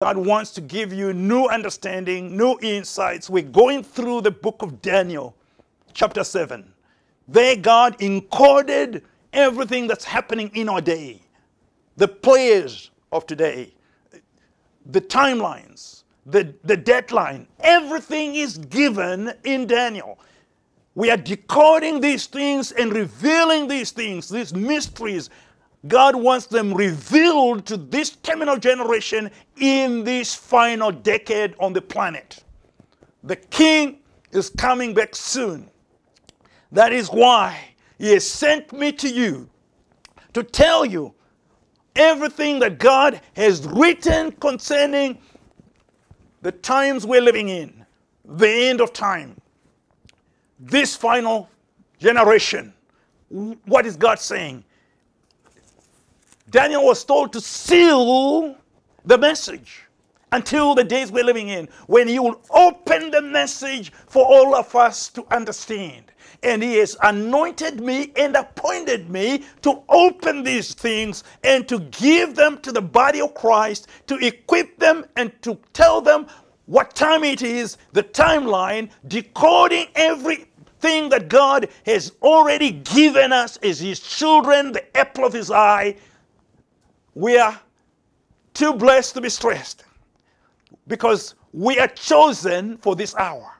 God wants to give you new understanding, new insights. We're going through the book of Daniel, chapter 7. There, God encoded everything that's happening in our day, the players of today, the timelines, the, the deadline. Everything is given in Daniel. We are decoding these things and revealing these things, these mysteries, God wants them revealed to this terminal generation in this final decade on the planet. The king is coming back soon. That is why he has sent me to you to tell you everything that God has written concerning the times we're living in, the end of time, this final generation. What is God saying? Daniel was told to seal the message until the days we're living in, when he will open the message for all of us to understand. And he has anointed me and appointed me to open these things and to give them to the body of Christ, to equip them and to tell them what time it is, the timeline, decoding everything that God has already given us as his children, the apple of his eye, we are too blessed to be stressed because we are chosen for this hour.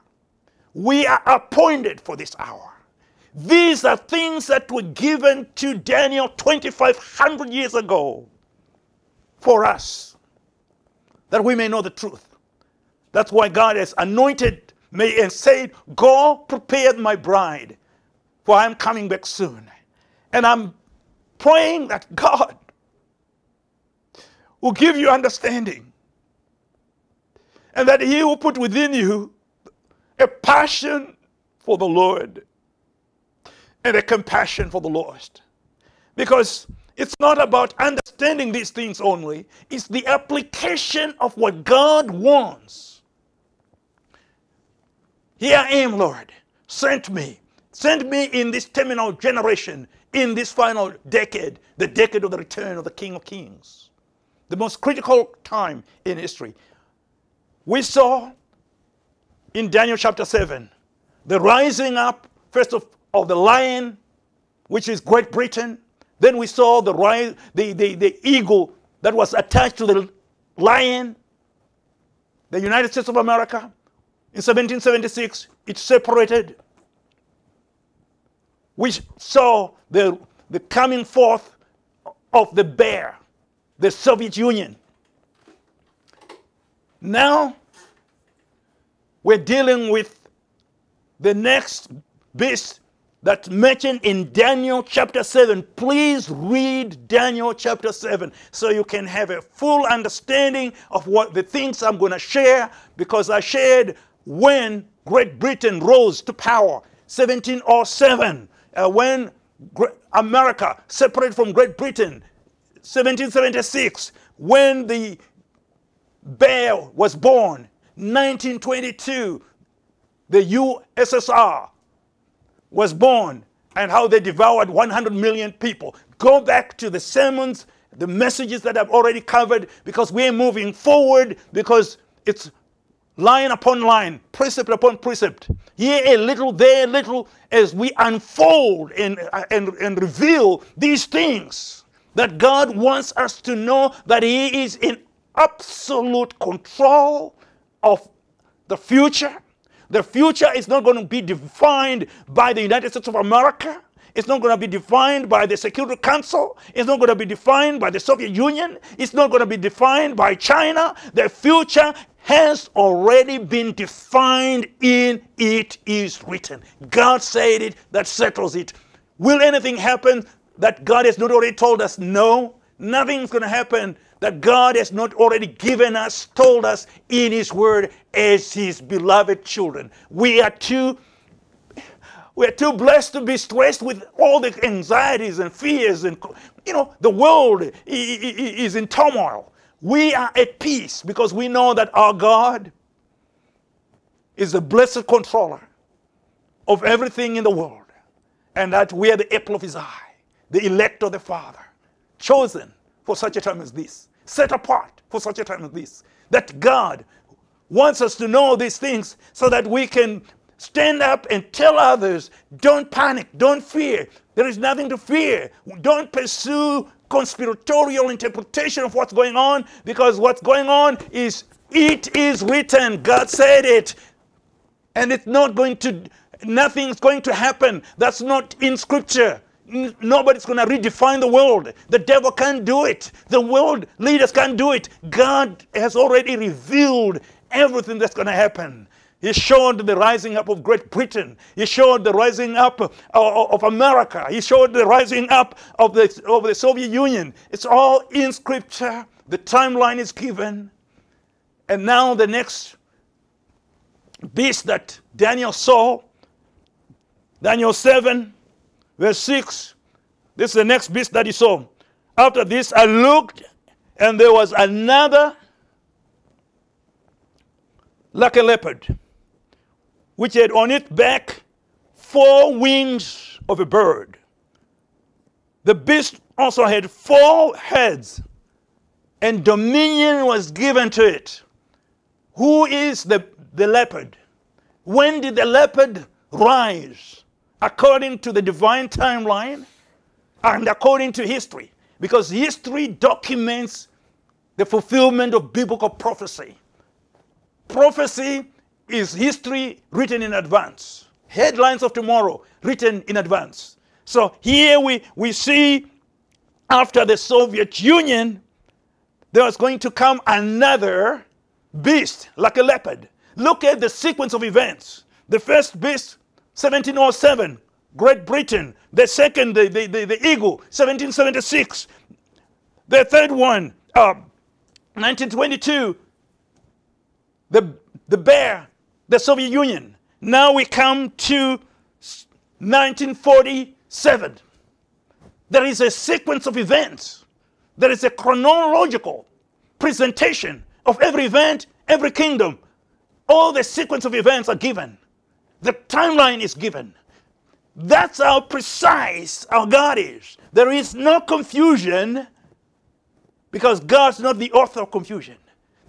We are appointed for this hour. These are things that were given to Daniel 2,500 years ago for us, that we may know the truth. That's why God has anointed me and said, Go prepare my bride, for I am coming back soon. And I'm praying that God will give you understanding. And that He will put within you a passion for the Lord and a compassion for the lost. Because it's not about understanding these things only, it's the application of what God wants. Here I am, Lord. Send me. Send me in this terminal generation, in this final decade, the decade of the return of the King of Kings the most critical time in history. We saw in Daniel chapter 7 the rising up, first of, of the lion, which is Great Britain. Then we saw the, rise, the, the, the eagle that was attached to the lion, the United States of America. In 1776, it separated. We saw the, the coming forth of the bear the Soviet Union. Now we're dealing with the next beast that's mentioned in Daniel chapter 7. Please read Daniel chapter 7 so you can have a full understanding of what the things I'm going to share because I shared when Great Britain rose to power, 1707, uh, when America separated from Great Britain 1776, when the bear was born, 1922, the USSR was born, and how they devoured 100 million people. Go back to the sermons, the messages that I've already covered, because we're moving forward, because it's line upon line, precept upon precept. Here a little, there a little, as we unfold and, and, and reveal these things that God wants us to know that He is in absolute control of the future. The future is not going to be defined by the United States of America. It's not going to be defined by the Security Council. It's not going to be defined by the Soviet Union. It's not going to be defined by China. The future has already been defined in it is written. God said it, that settles it. Will anything happen? That God has not already told us? No, nothing's going to happen that God has not already given us, told us in His Word as His beloved children. We are too. We're too blessed to be stressed with all the anxieties and fears, and you know, the world is in turmoil. We are at peace because we know that our God is the blessed controller of everything in the world, and that we are the apple of His eye the elect of the Father, chosen for such a time as this, set apart for such a time as this. that God wants us to know these things so that we can stand up and tell others don't panic, don't fear. There is nothing to fear. Don't pursue conspiratorial interpretation of what's going on because what's going on is it is written. God said it. And it's not going to, nothing's going to happen. That's not in scripture. Nobody's going to redefine the world. The devil can't do it. The world leaders can't do it. God has already revealed everything that's going to happen. He showed the rising up of Great Britain. He showed the rising up uh, of America. He showed the rising up of the, of the Soviet Union. It's all in Scripture. The timeline is given. And now the next beast that Daniel saw, Daniel 7, verse 6, this is the next beast that he saw. After this, I looked, and there was another like a leopard which had on its back four wings of a bird. The beast also had four heads, and dominion was given to it. Who is the, the leopard? When did the leopard rise? According to the divine timeline and according to history. Because history documents the fulfillment of biblical prophecy. Prophecy is history written in advance. Headlines of tomorrow written in advance. So here we, we see after the Soviet Union, there was going to come another beast like a leopard. Look at the sequence of events. The first beast, 1707, Great Britain. The second, the, the, the, the eagle, 1776. The third one, uh, 1922, the, the bear, the Soviet Union. Now we come to 1947. There is a sequence of events. There is a chronological presentation of every event, every kingdom. All the sequence of events are given. The timeline is given. That's how precise our God is. There is no confusion because God's not the author of confusion.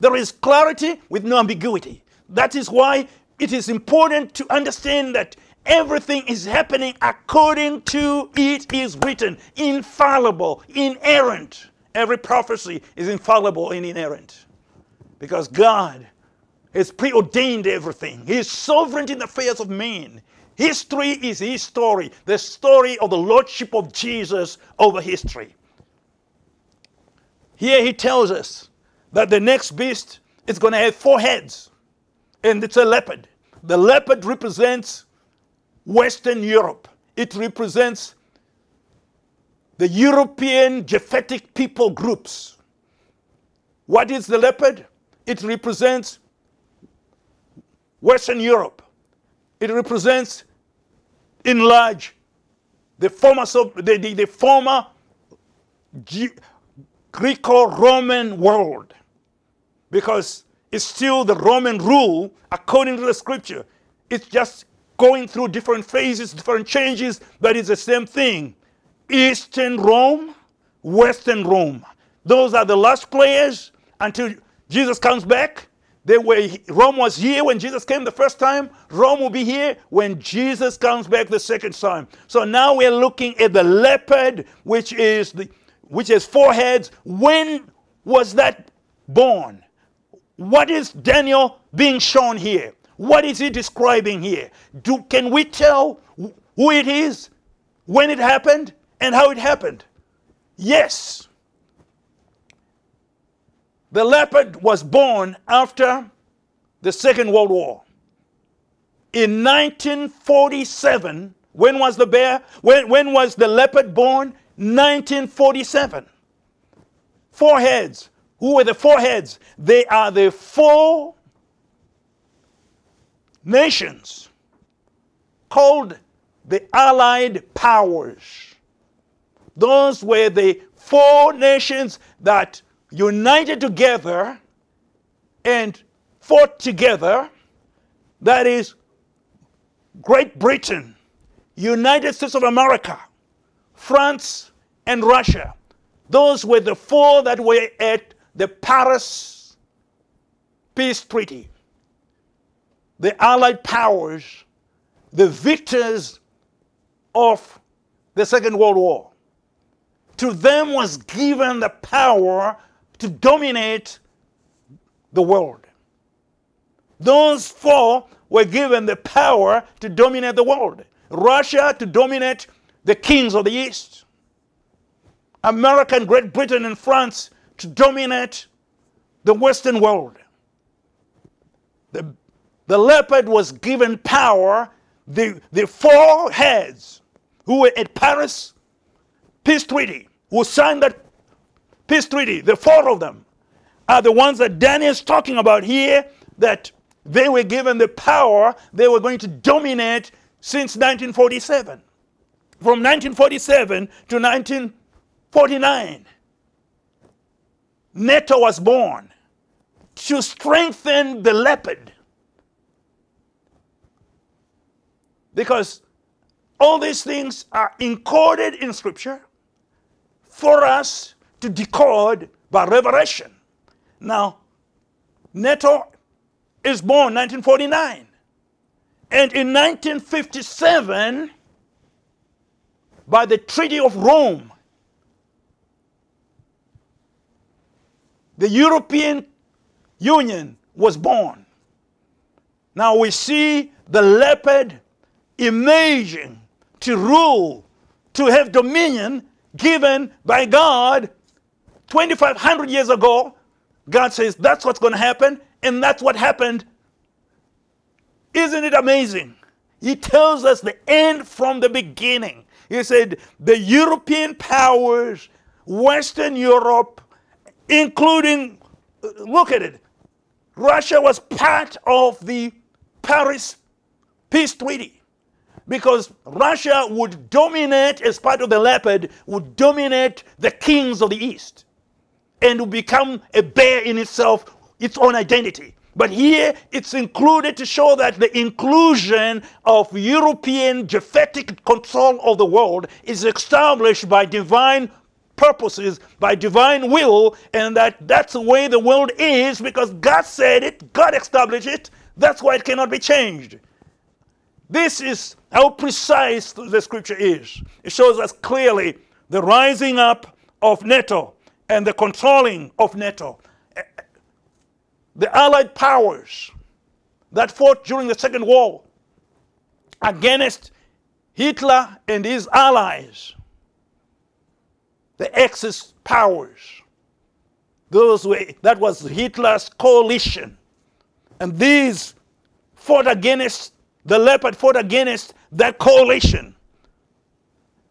There is clarity with no ambiguity. That is why it is important to understand that everything is happening according to it is written, infallible, inerrant. Every prophecy is infallible and inerrant because God has preordained everything. He is sovereign in the affairs of men. History is his story, the story of the lordship of Jesus over history. Here he tells us that the next beast is going to have four heads and it's a leopard. The leopard represents Western Europe. It represents the European Japhetic people groups. What is the leopard? It represents Western Europe. It represents, in large, the former, the, the, the former Greco-Roman world. Because it's still the Roman rule according to the scripture. It's just going through different phases, different changes, but it's the same thing. Eastern Rome, Western Rome. Those are the last players until Jesus comes back. They were, Rome was here when Jesus came the first time. Rome will be here when Jesus comes back the second time. So now we're looking at the leopard, which is the which has four heads. When was that born? What is Daniel being shown here? What is he describing here? Do, can we tell who it is, when it happened, and how it happened? Yes. The leopard was born after the Second World War. In 1947, when was the bear? When, when was the leopard born? 1947. Four heads, who were the four heads? They are the four nations called the Allied Powers. Those were the four nations that united together and fought together. That is Great Britain, United States of America, France, and Russia. Those were the four that were at the Paris peace treaty. The Allied powers, the victors of the Second World War, to them was given the power to dominate the world. Those four were given the power to dominate the world. Russia to dominate the kings of the East. America and Great Britain and France to dominate the Western world. The, the leopard was given power. The, the four heads who were at Paris Peace Treaty, who signed that peace treaty, the four of them, are the ones that Daniel is talking about here, that they were given the power, they were going to dominate since 1947. From 1947 to 1949, NATO was born to strengthen the leopard. Because all these things are encoded in Scripture for us to decode by revelation. Now, NATO is born 1949. And in 1957, by the Treaty of Rome, the European Union was born. Now we see the leopard emerging to rule, to have dominion given by God 2,500 years ago. God says that's what's going to happen, and that's what happened. Isn't it amazing? He tells us the end from the beginning. He said the European powers, Western Europe, including, uh, look at it, Russia was part of the Paris Peace Treaty because Russia would dominate, as part of the leopard, would dominate the kings of the East and would become a bear in itself, its own identity. But here it's included to show that the inclusion of European Japhetic control of the world is established by divine purposes, by divine will, and that that's the way the world is because God said it, God established it. That's why it cannot be changed. This is how precise the scripture is. It shows us clearly the rising up of NATO and the controlling of NATO eh, the Allied powers that fought during the Second War against Hitler and his allies, the Axis powers, those were, that was Hitler's coalition. And these fought against, the leopard fought against that coalition.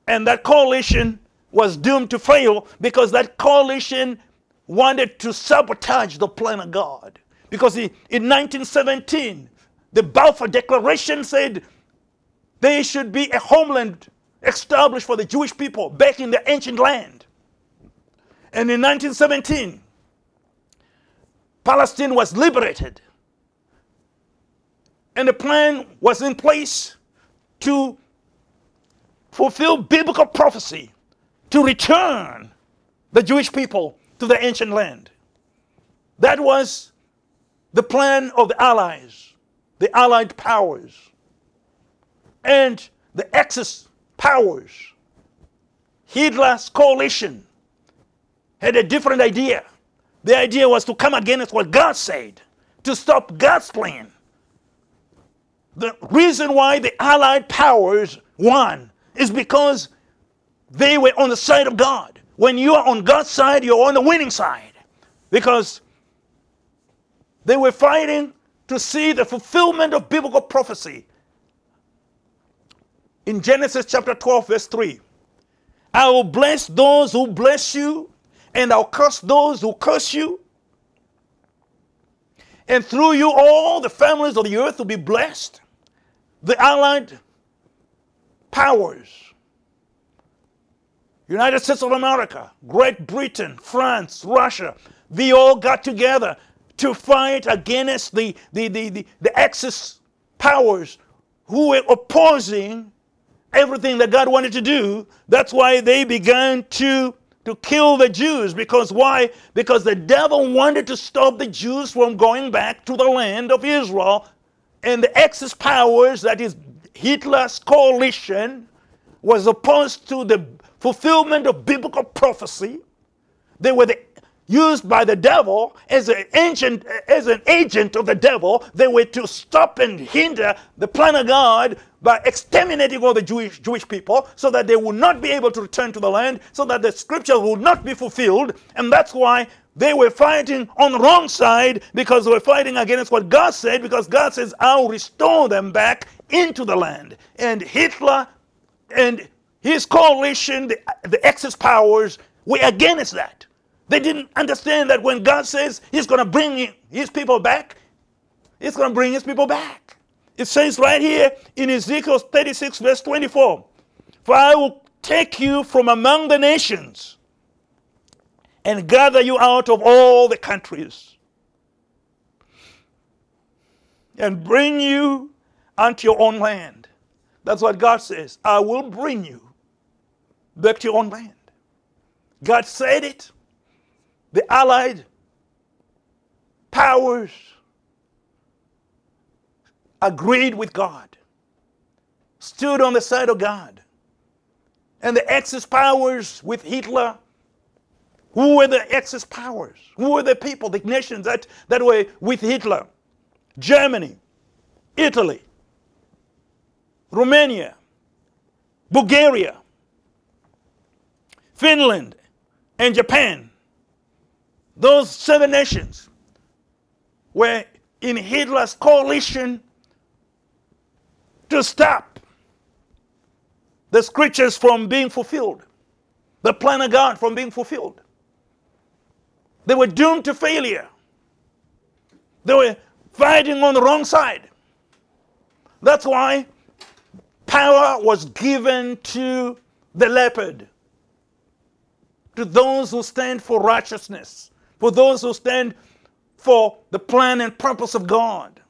And that coalition was doomed to fail because that coalition wanted to sabotage the plan of God. Because in 1917, the Balfour Declaration said there should be a homeland established for the Jewish people back in the ancient land. And in 1917, Palestine was liberated. And the plan was in place to fulfill biblical prophecy to return the Jewish people to the ancient land. That was the plan of the Allies, the Allied powers, and the Axis powers. Hitler's coalition had a different idea. The idea was to come against what God said, to stop God's plan. The reason why the Allied powers won is because they were on the side of God. When you are on God's side, you're on the winning side. Because they were fighting to see the fulfillment of biblical prophecy. In Genesis chapter 12, verse 3, I will bless those who bless you, and I'll curse those who curse you. And through you, all the families of the earth will be blessed. The allied powers United States of America, Great Britain, France, Russia, they all got together to fight against the, the, the, the, the Axis powers who were opposing everything that God wanted to do. That's why they began to, to kill the Jews. Because why? Because the devil wanted to stop the Jews from going back to the land of Israel. And the Axis powers, that is Hitler's coalition, was opposed to the fulfillment of biblical prophecy. They were the used by the devil as an agent, as an agent of the devil. They were to stop and hinder the plan of God by exterminating all the Jewish, Jewish people so that they would not be able to return to the land, so that the scriptures would not be fulfilled. And that's why they were fighting on the wrong side because they were fighting against what God said, because God says, I'll restore them back into the land. And Hitler and his coalition, the, the Axis powers, were against that. They didn't understand that when God says He's going to bring His people back, He's going to bring His people back. It says right here in Ezekiel 36, verse 24 For I will take you from among the nations and gather you out of all the countries and bring you unto your own land. That's what God says. I will bring you back to your own land. God said it the Allied powers agreed with God, stood on the side of God. And the Axis powers with Hitler, who were the Axis powers? Who were the people, the nations that, that were with Hitler? Germany, Italy, Romania, Bulgaria, Finland, and Japan. Those seven nations were in Hitler's coalition to stop the scriptures from being fulfilled, the plan of God from being fulfilled. They were doomed to failure. They were fighting on the wrong side. That's why power was given to the leopard, to those who stand for righteousness for those who stand for the plan and purpose of God.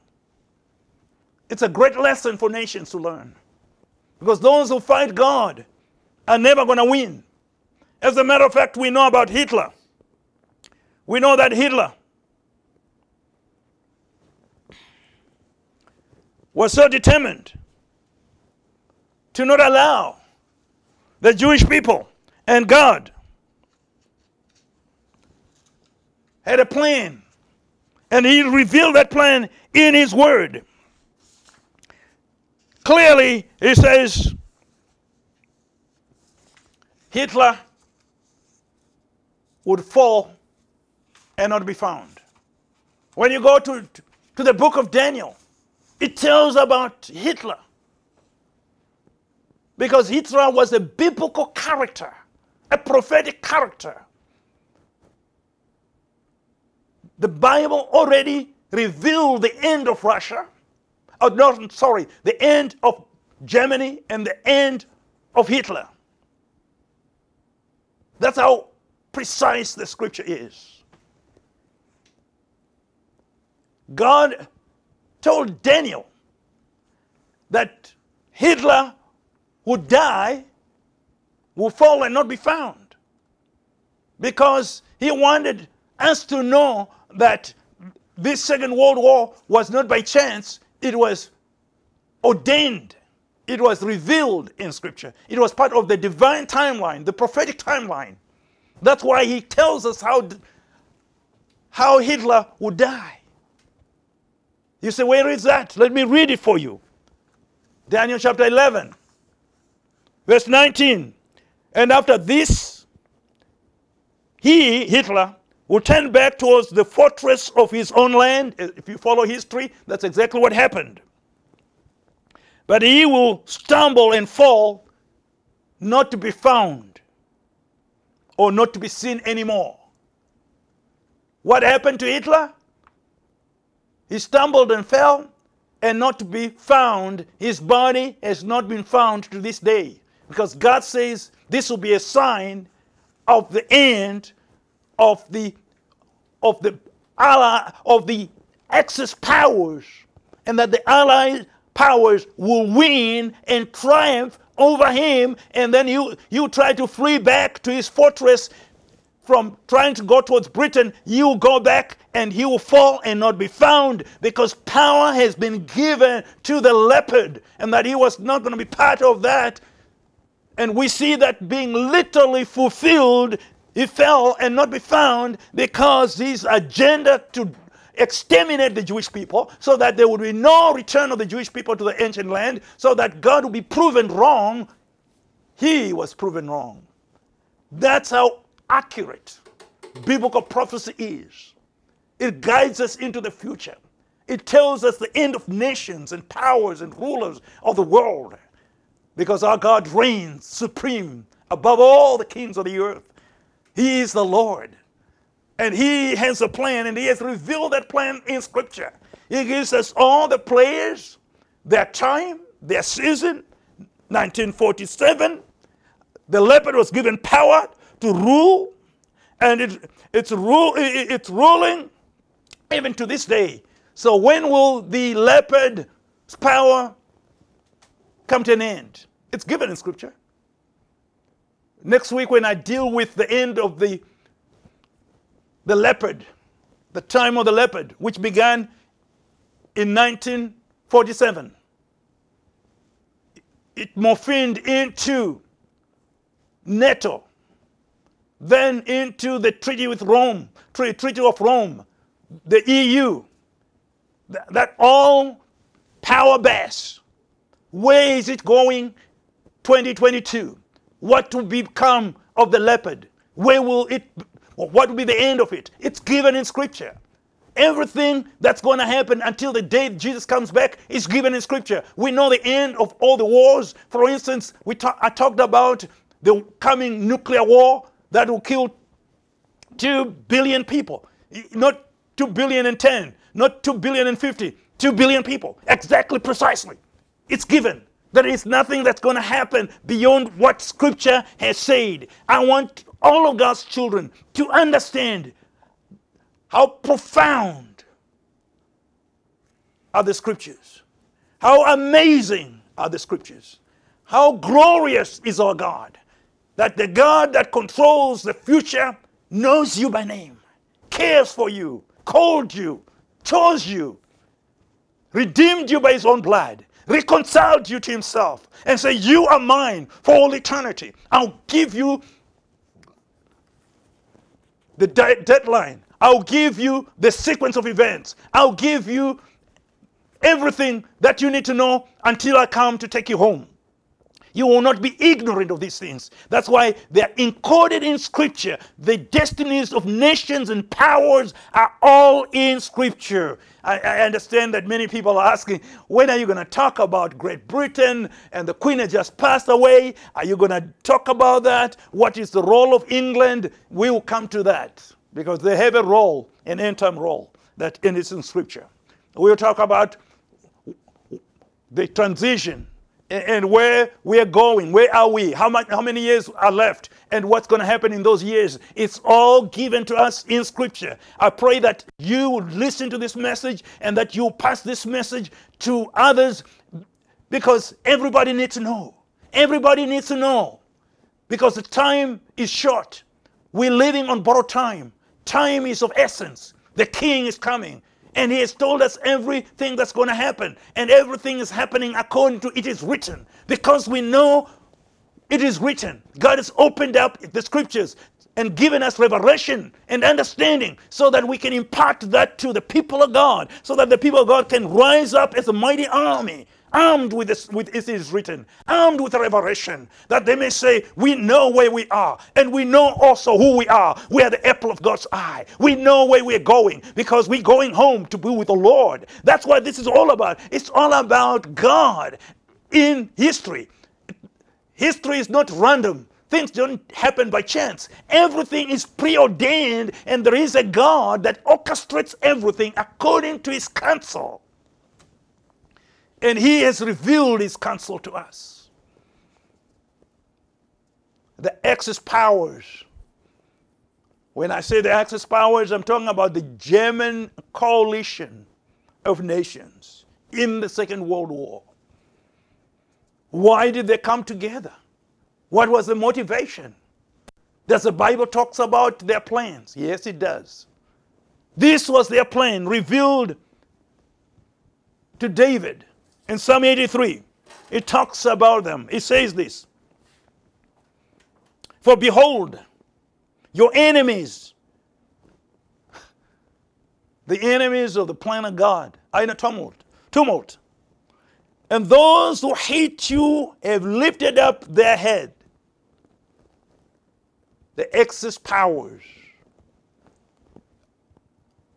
It's a great lesson for nations to learn. Because those who fight God are never going to win. As a matter of fact, we know about Hitler. We know that Hitler was so determined to not allow the Jewish people and God had a plan. And he revealed that plan in his word. Clearly, he says Hitler would fall and not be found. When you go to, to the book of Daniel, it tells about Hitler. Because Hitler was a biblical character, a prophetic character. The Bible already revealed the end of Russia. Oh, no, sorry, the end of Germany and the end of Hitler. That's how precise the scripture is. God told Daniel that Hitler would die, would fall and not be found. Because he wanted us to know that this Second World War was not by chance, it was ordained. It was revealed in Scripture. It was part of the divine timeline, the prophetic timeline. That's why he tells us how, how Hitler would die. You say, where is that? Let me read it for you. Daniel chapter 11, verse 19. And after this, he, Hitler, will turn back towards the fortress of his own land. If you follow history, that's exactly what happened. But he will stumble and fall, not to be found or not to be seen anymore. What happened to Hitler? He stumbled and fell and not to be found. His body has not been found to this day because God says this will be a sign of the end of the of the ally of the Axis powers, and that the Allied powers will win and triumph over him, and then you you try to flee back to his fortress from trying to go towards Britain, you go back and he will fall and not be found because power has been given to the leopard and that he was not going to be part of that. And we see that being literally fulfilled. He fell and not be found because his agenda to exterminate the Jewish people so that there would be no return of the Jewish people to the ancient land, so that God would be proven wrong. He was proven wrong. That's how accurate biblical prophecy is. It guides us into the future. It tells us the end of nations and powers and rulers of the world because our God reigns supreme above all the kings of the earth. He is the Lord. And He has a plan, and He has revealed that plan in Scripture. He gives us all the players, their time, their season. 1947, the leopard was given power to rule, and it, it's, rule, it, it's ruling even to this day. So, when will the leopard's power come to an end? It's given in Scripture. Next week, when I deal with the end of the, the leopard, the time of the leopard, which began in 1947, it morphed into NATO then into the treaty with Rome, treaty of Rome, the EU, that all power base. Where is it going 2022? What will become of the leopard? Where will it, what will be the end of it? It's given in scripture. Everything that's going to happen until the day Jesus comes back is given in scripture. We know the end of all the wars. For instance, we ta- I talked about the coming nuclear war that will kill 2 billion people. Not 2 billion and 10, not 2 billion and 50, 2 billion people. Exactly, precisely. It's given. There is nothing that's going to happen beyond what Scripture has said. I want all of God's children to understand how profound are the Scriptures, how amazing are the Scriptures, how glorious is our God. That the God that controls the future knows you by name, cares for you, called you, chose you, redeemed you by his own blood, reconciled you to himself, and say, You are mine for all eternity. I'll give you the de- deadline. I'll give you the sequence of events. I'll give you everything that you need to know until I come to take you home. You will not be ignorant of these things. That's why they are encoded in Scripture. The destinies of nations and powers are all in Scripture. I, I understand that many people are asking, when are you going to talk about Great Britain and the Queen has just passed away? Are you going to talk about that? What is the role of England? We will come to that because they have a role, an end time role, that is in Scripture. We'll talk about the transition and where we're going. Where are we? How, much, how many years are left? And what's going to happen in those years? It's all given to us in Scripture. I pray that you would listen to this message and that you pass this message to others because everybody needs to know. Everybody needs to know because the time is short. We're living on borrowed time. Time is of essence. The king is coming. And he has told us everything that's going to happen. And everything is happening according to it is written. Because we know it is written. God has opened up the scriptures and given us revelation and understanding so that we can impart that to the people of God, so that the people of God can rise up as a mighty army armed with this, with it is written, armed with revelation, that they may say, We know where we are, and we know also who we are. We are the apple of God's eye. We know where we're going because we're going home to be with the Lord. That's what this is all about. It's all about God in history. History is not random. Things don't happen by chance. Everything is preordained, and there is a God that orchestrates everything according to his counsel. And he has revealed his counsel to us. The Axis powers. When I say the Axis powers, I'm talking about the German coalition of nations in the Second World War. Why did they come together? What was the motivation? Does the Bible talks about their plans? Yes, it does. This was their plan revealed to David in Psalm 83. It talks about them. It says this For behold, your enemies, the enemies of the plan of God, are in a tumult. Tumult. And those who hate you have lifted up their head. The Axis powers,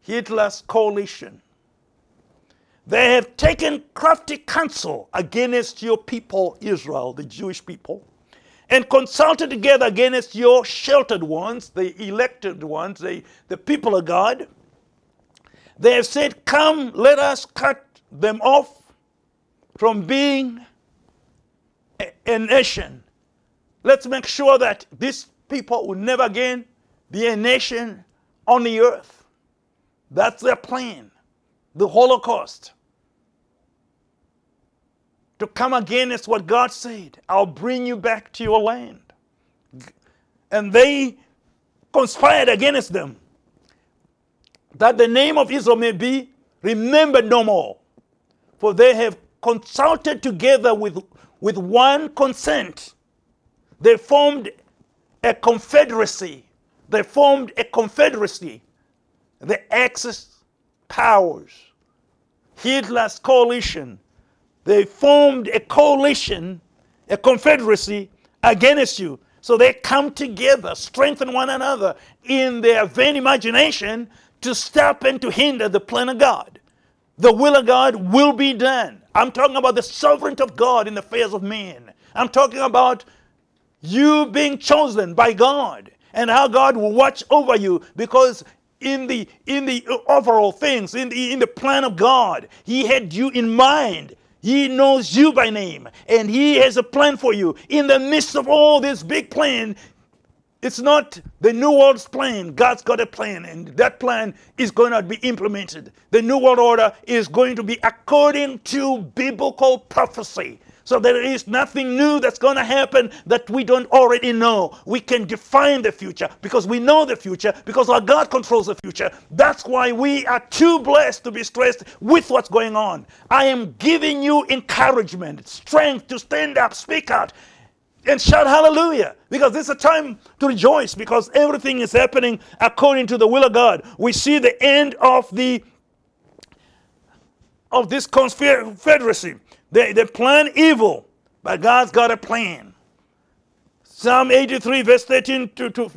Hitler's coalition, they have taken crafty counsel against your people, Israel, the Jewish people, and consulted together against your sheltered ones, the elected ones, the, the people of God. They have said, Come, let us cut them off from being a, a nation. Let's make sure that these people will never again be a nation on the earth. That's their plan. The Holocaust. To come against what God said, I'll bring you back to your land. And they conspired against them that the name of Israel may be remembered no more. For they have consulted together with, with one consent. They formed a confederacy. They formed a confederacy. The Axis powers, Hitler's coalition, they formed a coalition, a confederacy against you. So they come together, strengthen one another in their vain imagination to stop and to hinder the plan of God. The will of God will be done. I'm talking about the sovereignty of God in the affairs of men. I'm talking about you being chosen by God and how God will watch over you because in the in the overall things in the in the plan of God he had you in mind he knows you by name and he has a plan for you in the midst of all this big plan it's not the New World's plan. God's got a plan, and that plan is going to be implemented. The New World Order is going to be according to biblical prophecy. So there is nothing new that's going to happen that we don't already know. We can define the future because we know the future because our God controls the future. That's why we are too blessed to be stressed with what's going on. I am giving you encouragement, strength to stand up, speak out, and shout hallelujah because this is a time to rejoice because everything is happening according to the will of God. We see the end of the of this confederacy. They, they plan evil, but God's got a plan. Psalm 83, verse 13 to, to,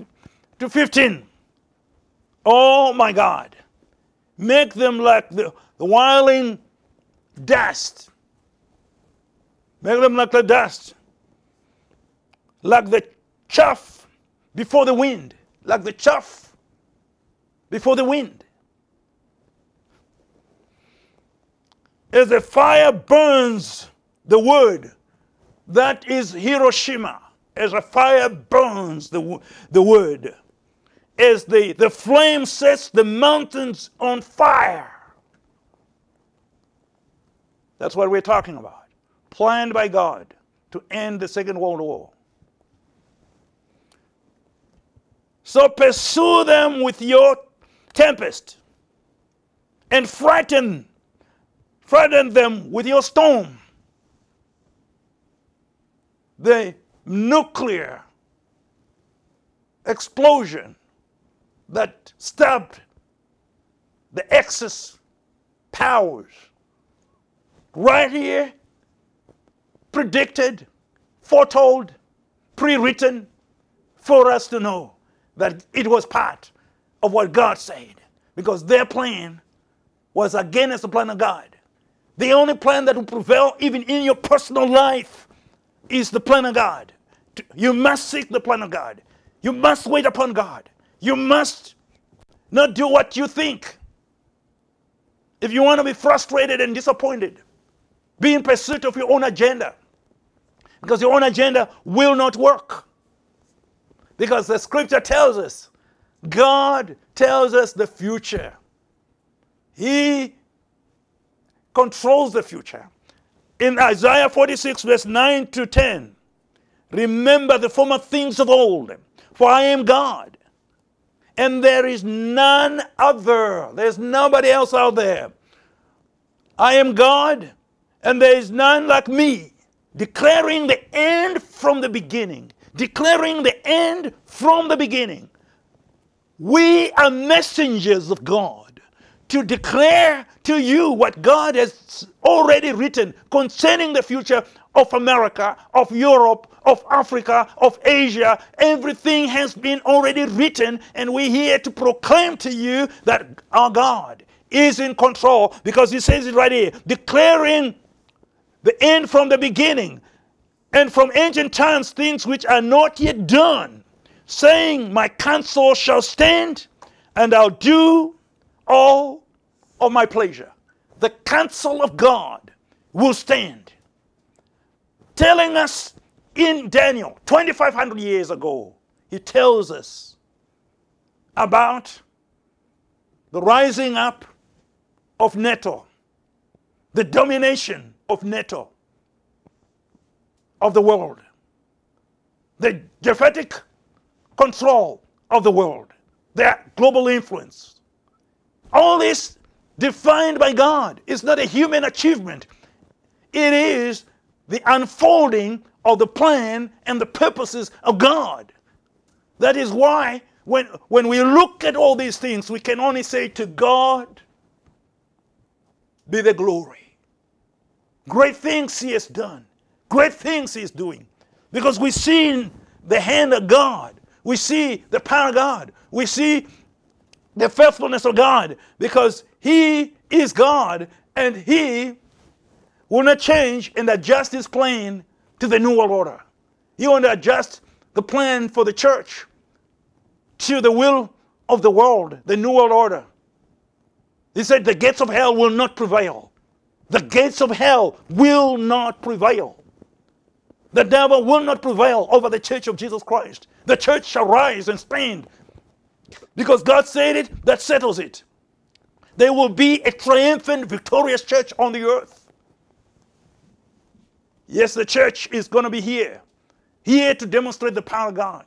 to 15. Oh my God. Make them like the, the whirling dust. Make them like the dust like the chaff before the wind, like the chaff before the wind. As the fire burns the word, that is Hiroshima. As a fire burns the, the word, as the, the flame sets the mountains on fire. That's what we're talking about. Planned by God to end the Second World War. So pursue them with your tempest and frighten, frighten them with your storm. The nuclear explosion that stopped the Axis powers right here, predicted, foretold, pre written for us to know that it was part of what God said because their plan was against the plan of God. The only plan that will prevail even in your personal life is the plan of God. You must seek the plan of God. You must wait upon God. You must not do what you think. If you want to be frustrated and disappointed, be in pursuit of your own agenda because your own agenda will not work. Because the scripture tells us, God tells us the future. He controls the future. In Isaiah 46, verse 9 to 10, remember the former things of old, For I am God, and there is none other. There's nobody else out there. I am God, and there is none like me, declaring the end from the beginning. Declaring the end from the beginning. We are messengers of God to declare to you what God has already written concerning the future of America, of Europe, of Africa, of Asia. Everything has been already written, and we're here to proclaim to you that our God is in control because He says it right here declaring the end from the beginning and from ancient times things which are not yet done, saying, My counsel shall stand, and I'll do all of my pleasure. The counsel of God will stand. Telling us in Daniel, 2,500 years ago, he tells us about the rising up of NATO, the domination of NATO of the world, the Japhetic control of the world, their global influence. All this defined by God. It's not a human achievement. It is the unfolding of the plan and the purposes of God. That is why when, when we look at all these things, we can only say to God be the glory. Great things he has done. Great things he is doing. Because we see the hand of God. We see the power of God. We see the faithfulness of God because he is God and he will not change and adjust his plan to the new world order. He will not adjust the plan for the church to the will of the world, the new world order. He said the gates of hell will not prevail. The gates of hell will not prevail. The devil will not prevail over the church of Jesus Christ. The church shall rise and stand. Because God said it, that settles it. There will be a triumphant, victorious church on the earth. Yes, the church is going to be here, here to demonstrate the power of God.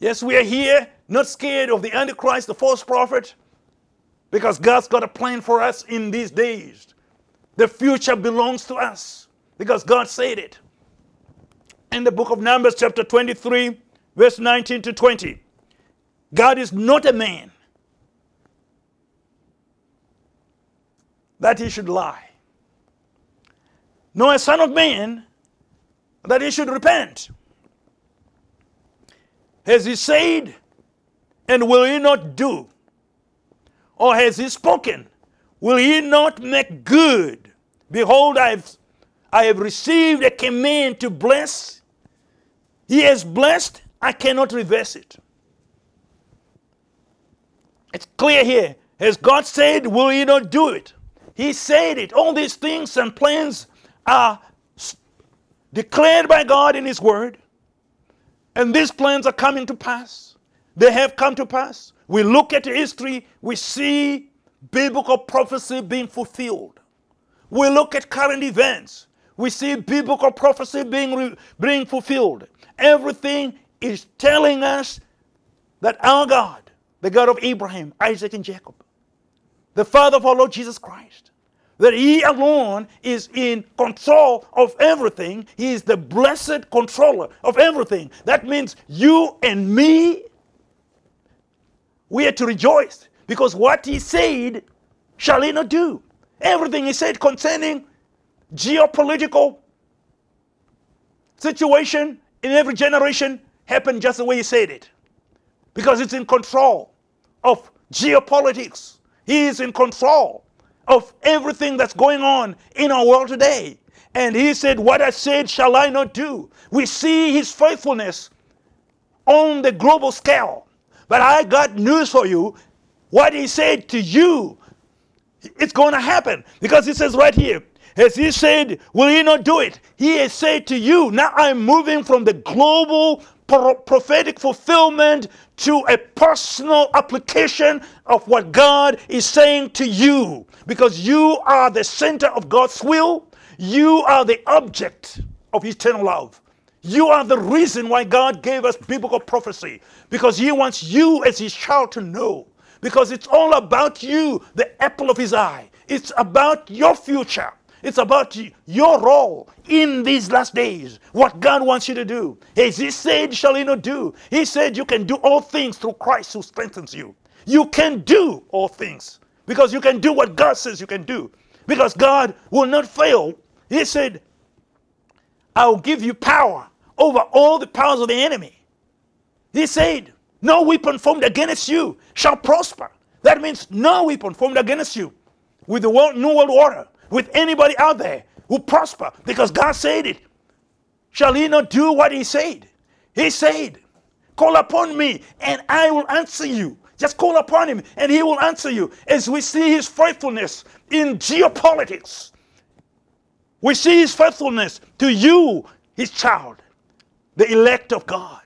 Yes, we are here, not scared of the Antichrist, the false prophet, because God's got a plan for us in these days. The future belongs to us because God said it. In the book of Numbers, chapter 23, verse 19 to 20, God is not a man that he should lie, nor a son of man that he should repent. Has he said, and will he not do? Or has he spoken? Will he not make good? Behold, I have I have received a command to bless. He has blessed, I cannot reverse it. It's clear here. Has God said, will he not do it? He said it. All these things and plans are declared by God in His Word. And these plans are coming to pass. They have come to pass. We look at history, we see biblical prophecy being fulfilled. We look at current events, we see biblical prophecy being, being fulfilled. Everything is telling us that our God, the God of Abraham, Isaac, and Jacob, the Father of our Lord Jesus Christ, that He alone is in control of everything. He is the blessed controller of everything. That means you and me, we are to rejoice because what He said shall He not do. Everything He said concerning geopolitical situation in every generation happened just the way he said it. Because it's in control of geopolitics. He is in control of everything that's going on in our world today. And he said, What I said shall I not do? We see his faithfulness on the global scale. But I got news for you. What he said to you, it's going to happen. Because he says right here, as he said, Will he not do it? He has said to you, Now I'm moving from the global prophetic fulfillment to a personal application of what God is saying to you. Because you are the center of God's will, you are the object of eternal love. You are the reason why God gave us biblical prophecy because He wants you as His child to know. Because it's all about you, the apple of His eye. It's about your future. It's about your role in these last days. What God wants you to do. As He said, shall He not do? He said, You can do all things through Christ who strengthens you. You can do all things because you can do what God says you can do. Because God will not fail. He said, I will give you power over all the powers of the enemy. He said, No weapon formed against you shall prosper. That means no weapon formed against you with the world, New World Order, with anybody out there who prosper because God said it. Shall he not do what he said? He said, Call upon me and I will answer you. Just call upon him and he will answer you. As we see his faithfulness in geopolitics, we see his faithfulness to you, his child, the elect of God,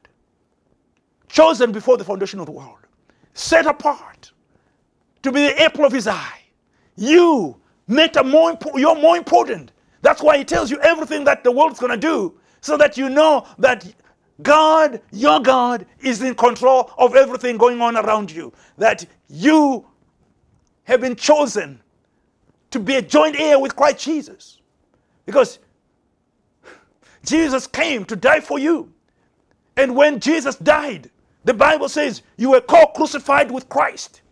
chosen before the foundation of the world, set apart to be the apple of his eye. You matter more, you're more important. That's why he tells you everything that the world's going to do so that you know that God, your God, is in control of everything going on around you. That you have been chosen to be a joint heir with Christ Jesus. Because Jesus came to die for you. And when Jesus died, the Bible says you were called crucified with Christ.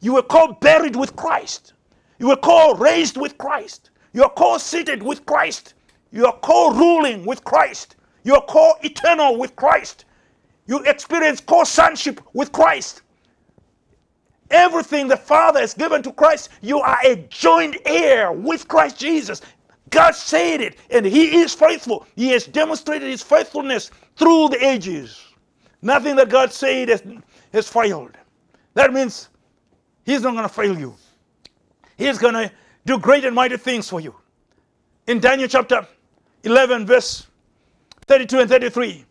You were called buried with Christ. You were called raised with Christ. You are called seated with Christ. You are called ruling with Christ. You are called eternal with Christ. You experience co sonship with Christ. Everything the Father has given to Christ, you are a joint heir with Christ Jesus. God said it, and He is faithful. He has demonstrated His faithfulness through the ages. Nothing that God said has, has failed. That means He's not going to fail you. He's going to do great and mighty things for you. In Daniel chapter 11, verse 32 and 33,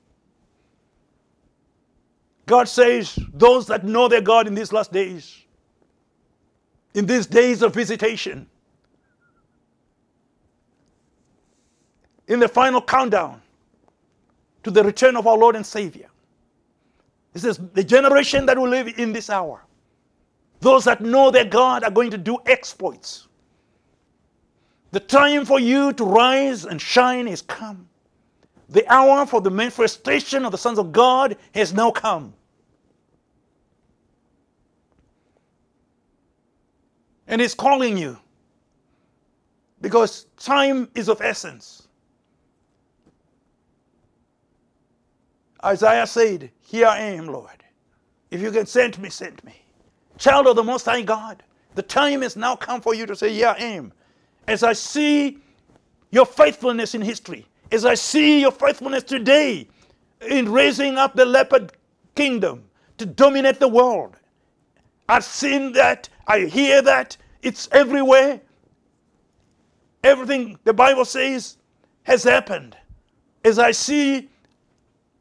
God says, Those that know their God in these last days, in these days of visitation, in the final countdown to the return of our Lord and Savior. This is the generation that will live in this hour. Those that know their God are going to do exploits. The time for you to rise and shine is come. The hour for the manifestation of the sons of God has now come. And He's calling you because time is of essence. Isaiah said, Here I am, Lord. If you can send me, send me. Child of the Most High God, the time has now come for you to say, Yeah, I am. As I see your faithfulness in history, as I see your faithfulness today in raising up the leopard kingdom to dominate the world, I've seen that, I hear that, it's everywhere. Everything the Bible says has happened. As I see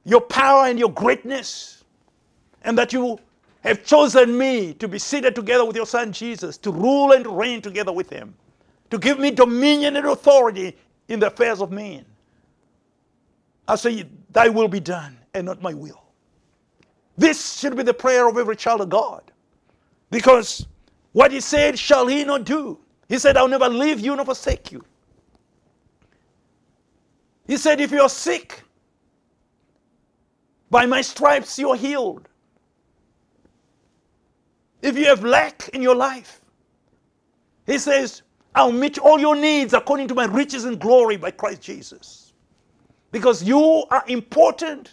your power and your greatness, and that you have chosen me to be seated together with your son Jesus, to rule and reign together with him, to give me dominion and authority in the affairs of men. I say, Thy will be done and not my will. This should be the prayer of every child of God. Because what he said, shall he not do? He said, I'll never leave you nor forsake you. He said, if you're sick, by my stripes you are healed. If you have lack in your life, he says, I'll meet all your needs according to my riches and glory by Christ Jesus. Because you are important.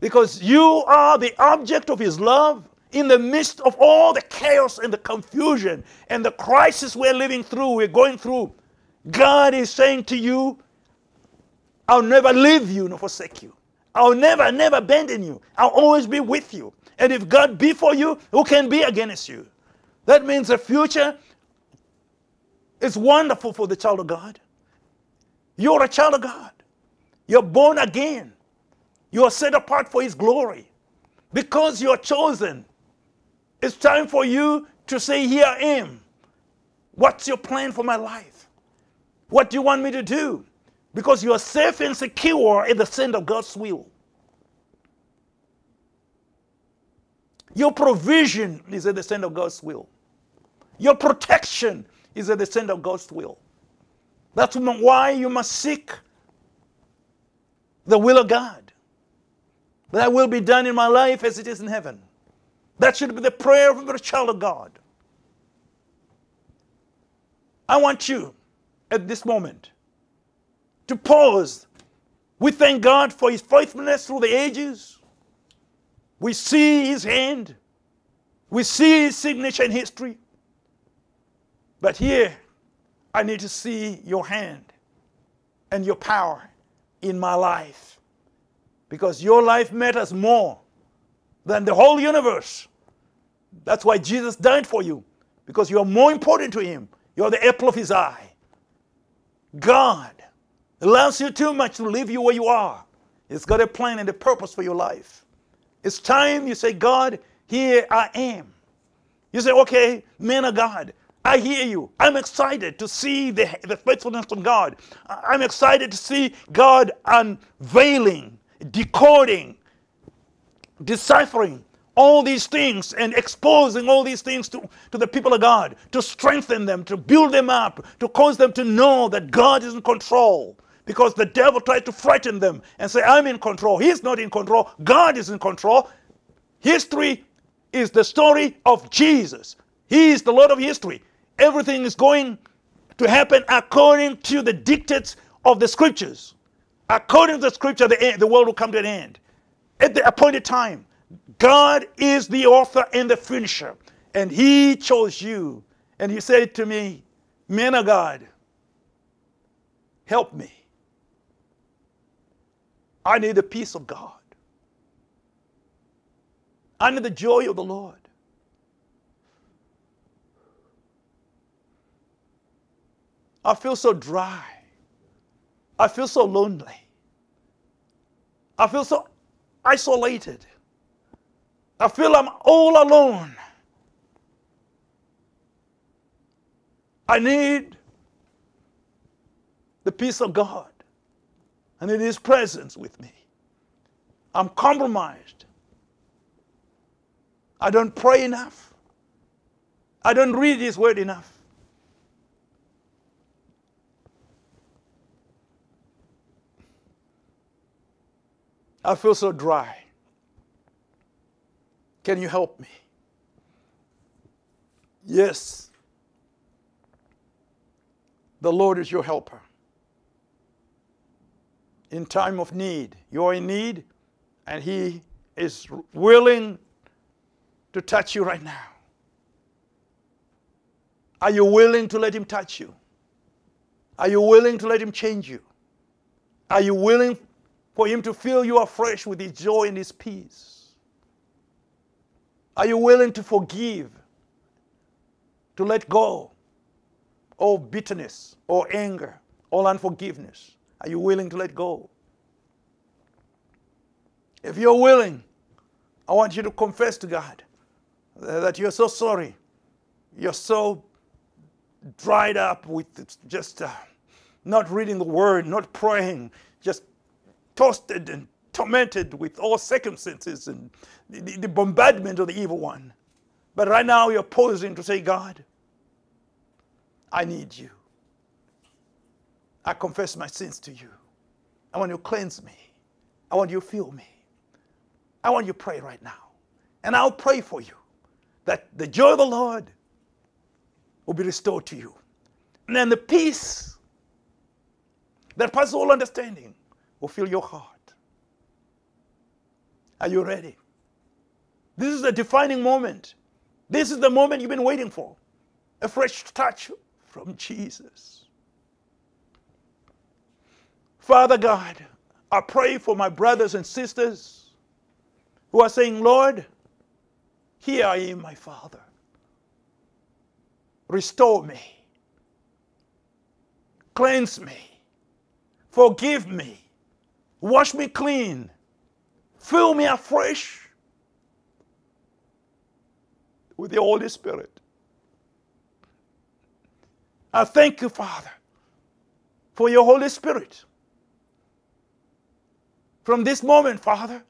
Because you are the object of his love in the midst of all the chaos and the confusion and the crisis we're living through, we're going through. God is saying to you, I'll never leave you nor forsake you. I'll never, never abandon you. I'll always be with you. And if God be for you, who can be against you? That means the future is wonderful for the child of God. You're a child of God. You're born again. You are set apart for His glory. Because you're chosen, it's time for you to say, Here I am. What's your plan for my life? What do you want me to do? Because you are safe and secure in the center of God's will. Your provision is at the center of God's will. Your protection is at the center of God's will. That's why you must seek the will of God. That will be done in my life as it is in heaven. That should be the prayer of every child of God. I want you at this moment to pause. We thank God for his faithfulness through the ages. We see his hand. We see his signature in history. But here, I need to see your hand and your power in my life. Because your life matters more than the whole universe. That's why Jesus died for you. Because you are more important to him. You're the apple of his eye. God loves you too much to leave you where you are. It's got a plan and a purpose for your life. It's time you say, God, here I am. You say, okay, man of God, I hear you. I'm excited to see the, the faithfulness of God. I'm excited to see God unveiling, decoding, deciphering all these things and exposing all these things to, to the people of God, to strengthen them, to build them up, to cause them to know that God is in control. Because the devil tried to frighten them and say, I'm in control. He's not in control. God is in control. History is the story of Jesus. He is the Lord of history. Everything is going to happen according to the dictates of the scriptures. According to the scripture, the, end, the world will come to an end. At the appointed time, God is the author and the finisher. And He chose you. And He said to me, Man of God, help me. I need the peace of God. I need the joy of the Lord. I feel so dry. I feel so lonely. I feel so isolated. I feel I'm all alone. I need the peace of God. I need His presence with me. I'm compromised. I don't pray enough. I don't read His Word enough. I feel so dry. Can you help me? Yes. The Lord is your helper. In time of need, you're in need, and He is willing to touch you right now. Are you willing to let Him touch you? Are you willing to let Him change you? Are you willing for Him to fill you afresh with His joy and His peace? Are you willing to forgive? To let go of bitterness or anger or unforgiveness? Are you willing to let go? If you're willing, I want you to confess to God that you're so sorry. You're so dried up with just uh, not reading the word, not praying, just toasted and tormented with all circumstances and the, the bombardment of the evil one. But right now you're posing to say, God, I need you. I confess my sins to you. I want you to cleanse me. I want you to fill me. I want you to pray right now. And I'll pray for you that the joy of the Lord will be restored to you. And then the peace that passes all understanding will fill your heart. Are you ready? This is a defining moment. This is the moment you've been waiting for. A fresh touch from Jesus. Father God, I pray for my brothers and sisters who are saying, Lord, here I am, my Father. Restore me. Cleanse me. Forgive me. Wash me clean. Fill me afresh with the Holy Spirit. I thank you, Father, for your Holy Spirit From this moment, Father,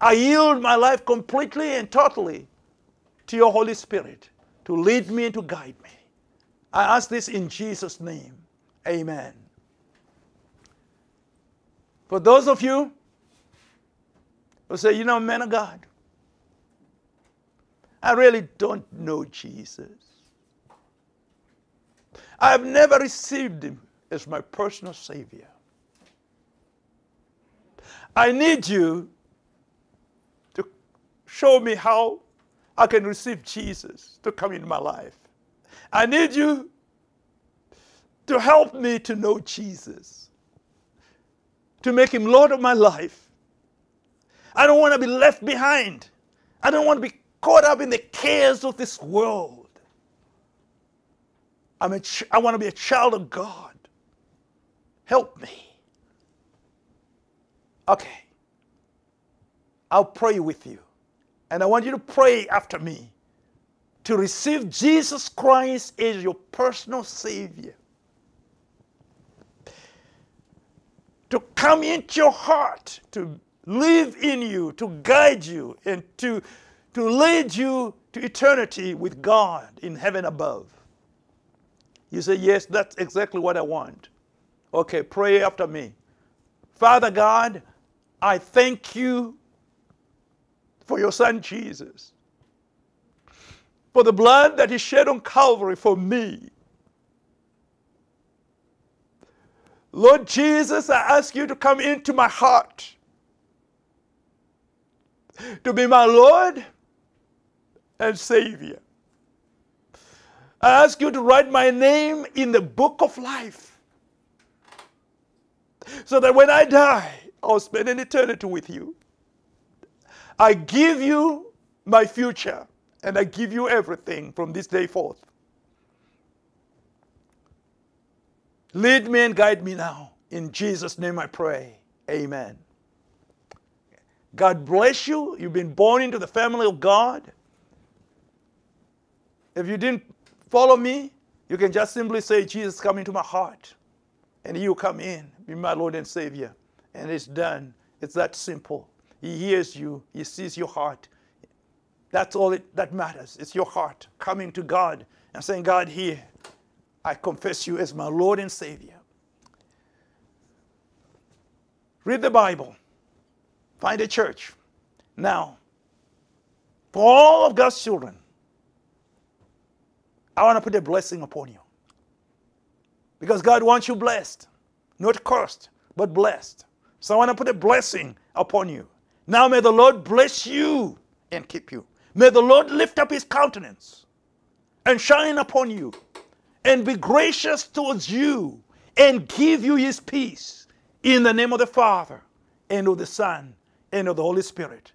I yield my life completely and totally to your Holy Spirit to lead me and to guide me. I ask this in Jesus' name. Amen. For those of you who say, you know, man of God, I really don't know Jesus. I've never received him as my personal Savior. I need you to show me how I can receive Jesus to come into my life. I need you to help me to know Jesus, to make him Lord of my life. I don't want to be left behind. I don't want to be caught up in the cares of this world. I'm a ch- I want to be a child of God. Help me. Okay. I'll pray with you. And I want you to pray after me to receive Jesus Christ as your personal Savior. To come into your heart, to live in you, to guide you, and to, to lead you to eternity with God in heaven above. You say, Yes, that's exactly what I want. Okay, pray after me. Father God, I thank you for your son Jesus, for the blood that he shed on Calvary for me. Lord Jesus, I ask you to come into my heart, to be my Lord and Savior. I ask you to write my name in the book of life so that when I die, I'll spend an eternity with you. I give you my future and I give you everything from this day forth. Lead me and guide me now. In Jesus' name I pray. Amen. God bless you. You've been born into the family of God. If you didn't follow me, you can just simply say, Jesus, come into my heart. And you come in, be my Lord and Savior. And it's done. It's that simple. He hears you, He sees your heart. That's all it, that matters. It's your heart coming to God and saying, God, here, I confess you as my Lord and Savior. Read the Bible, find a church. Now, for all of God's children, I want to put a blessing upon you. Because God wants you blessed, not cursed, but blessed. So I want to put a blessing upon you. Now may the Lord bless you and keep you. May the Lord lift up his countenance and shine upon you and be gracious towards you and give you his peace in the name of the Father and of the Son and of the Holy Spirit.